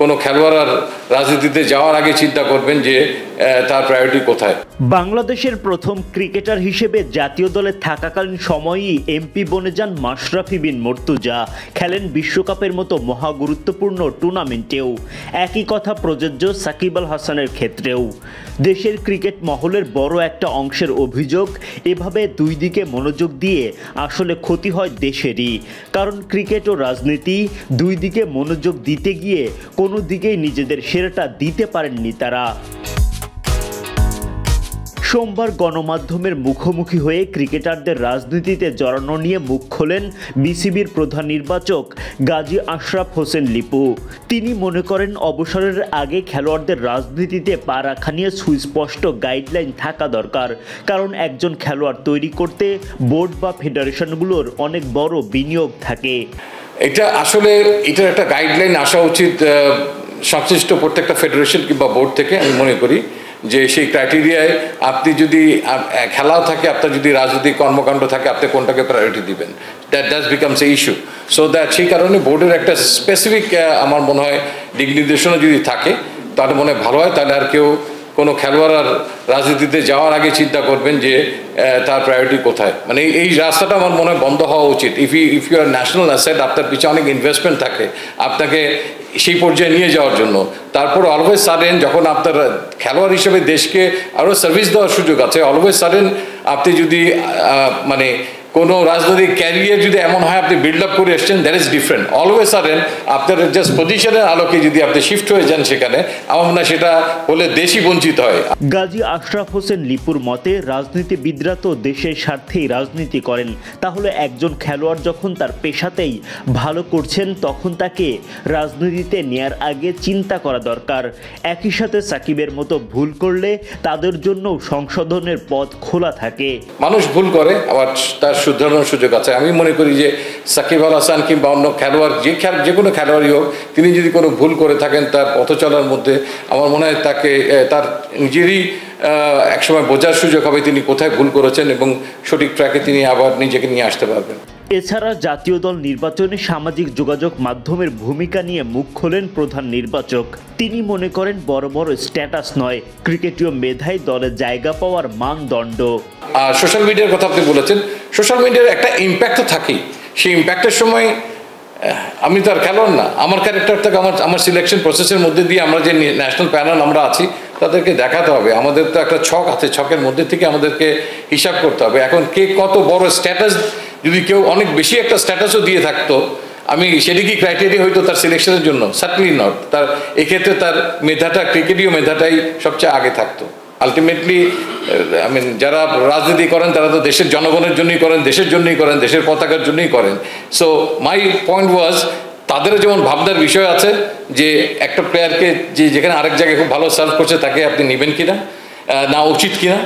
কোনো খেলোয়াড় রাজনীতিতে যাওয়ার আগে চিন্তা করবেন যে তার প্রায়োরিটি কোথায়। বাংলাদেশের প্রথম ক্রিকেটার হিসেবে জাতীয় দলে থাকাকালীন সময়ই এমপি বনে যান মাশরাফি বিন মর্তুজা। খেলেন বিশ্বকাপের মতো মহা গুরুত্বপূর্ণ টুর্নামেন্টেও। একই কথা প্রযোজ্য সাকিব আল হাসানের ক্ষেত্রেও। দেশের ক্রিকেট মহলের বড় একটা অংশের অভিযোগ, এভাবে দুই দিকে মনোযোগ দিয়ে আসলে ক্ষতি হয় দেশেরই। কারণ ক্রিকেট ও রাজনীতি দুই দিকে মনোযোগ দিতে গিয়ে কোনো দিকেই নিজেদের সেরাটা দিতে পারেননি তারা। সোমবার গণমাধ্যমের মুখোমুখি হয়ে ক্রিকেটারদের রাজনীতিতে জড়ানো নিয়ে মুখ খোলেন বিসিবির প্রধান নির্বাচক গাজী আশরাফ হোসেন লিপু। তিনি মনে করেন অবসরের আগে খেলোয়াড়দের রাজনীতিতে পা রাখা নিয়ে সুস্পষ্ট গাইডলাইন থাকা দরকার, কারণ একজন খেলোয়াড় তৈরি করতে বোর্ড বা ফেডারেশনগুলোর অনেক বড় বিনিয়োগ থাকে। এটা আসলে এটার একটা গাইডলাইন আসা উচিত সংশ্লিষ্ট প্রত্যেকটা ফেডারেশন কিংবা বোর্ড থেকে, আমি মনে করি, যে সেই ক্রাইটেরিয়ায় আপনি যদি খেলাও থাকে, আপনার যদি রাজনৈতিক কর্মকাণ্ড থাকে, আপনি কোনটাকে প্রায়োরিটি দিবেন। That does becomes a issue so that সেই কারণে বোর্ডের একটা স্পেসিফিক আমার মনে হয় দিক নির্দেশনা যদি থাকে, তাহলে মনে হয় ভালো হয়, তাহলে আর কেউ কোনো খেলোয়াড় আর রাজনীতিতে যাওয়ার আগে চিন্তা করবেন যে তার প্রায়োরিটি কোথায়। মানে এই- রাস্তাটা আমার মনে হয় বন্ধ হওয়া উচিত। If you if you are national asset আপনার পিছনে অনেক ইনভেস্টমেন্ট থাকে। আপনাকে সেই পর্যায়ে নিয়ে যাওয়ার জন্য। তারপর অলওয়েজ সাডেন যখন আপনার খেলোয়াড় হিসেবে দেশকে আরও সার্ভিস দেওয়ার সুযোগ আছে অলওয়েজ সাডেন আপনি যদি মানে কোনো রাজনৈতিক ক্যারিয়ার যদি এমন হয় আপনি বিল্ড আপ করে এসছেন that is different always sudden আপনার জাস্ট পজিশনের আলোকে যদি আপনি শিফট হয়ে যান সেখানে আমার মনে সেটা হলে দেশই বঞ্চিত হয়। গাজী আশরাফ হোসেন লিপুর মতে রাজনীতিবিদরা তো দেশের স্বার্থেই রাজনীতি করেন। তাহলে একজন খেলোয়াড় যখন তার পেশাতেই ভালো করছেন তখন তাকে রাজনীতিতে নেয়ার আগে চিন্তা করা দরকার। একই সাথে সাকিবের মতো ভুল করলে তাদের জন্য সংশোধনের পথ খোলা থাকে। মানুষ ভুল করে আবার তার শুধরানোর সুযোগ আছে। আমি মনে করি যে সাকিব আল হাসান কিংবা অন্য খেলোয়াড়, যে যে কোনো খেলোয়াড়ই হোক, তিনি যদি কোনো ভুল করে থাকেন তার পথ চলার মধ্যে, আমার মনে হয় তাকে তার নিজেরই একসময় বোঝার সুযোগ হবে তিনি কোথায় ভুল করেছেন এবং সঠিক ট্র্যাকে তিনি আবার নিজেকে নিয়ে আসতে পারবেন। এছাড়া জাতীয় দল নির্বাচনে সামাজিক যোগাযোগ মাধ্যমের ভূমিকা নিয়ে মুখ খোলেন প্রধান নির্বাচক। তিনি মনে করেন বড় বড় স্ট্যাটাস নয়, ক্রিকেটীয় মেধায় দলে জায়গা পাওয়ার মানদণ্ড। আর সোশ্যাল মিডিয়ার কথা আপনি বলেছেন সোশ্যাল মিডিয়ার একটা ইম্প্যাক্ট তো থাকেই। সেই ইম্প্যাক্টের সময় আমি তো আর খেলোয়াড় না। আমার ক্যারেক্টার থেকে আমার আমার সিলেকশন প্রসেসের মধ্যে দিয়ে আমরা যে ন্যাশনাল প্যানেল আমরা আছি, তাদেরকে দেখাতে হবে। আমাদের তো একটা ছক আছে, ছকের মধ্যে থেকে আমাদেরকে হিসাব করতে হবে। এখন কে কত বড় স্ট্যাটাস যদি কেউ অনেক বেশি একটা স্ট্যাটাসও দিয়ে থাকতো, আমি সেটি কি ক্রাইটেরিয়া হইতো তার সিলেকশনের জন্য সার্টলি নট তার, এক্ষেত্রে তার মেধাটা ক্রিকেটীয় মেধাটাই সবচেয়ে আগে থাকতো। আলটিমেটলি আই মিন যারা রাজনীতি করেন, তারা তো দেশের জনগণের জন্যই করেন, দেশের জন্যই করেন, দেশের পতাকার জন্যই করেন। সো মাই পয়েন্ট ওয়াজ তাদের যেমন ভাবনার বিষয় আছে, যে একটা প্লেয়ারকে যে যেখানে আরেক জায়গায় খুব ভালো সার্ভ করছে, তাকে আপনি নেবেন কিনা? না উচিত কিনা?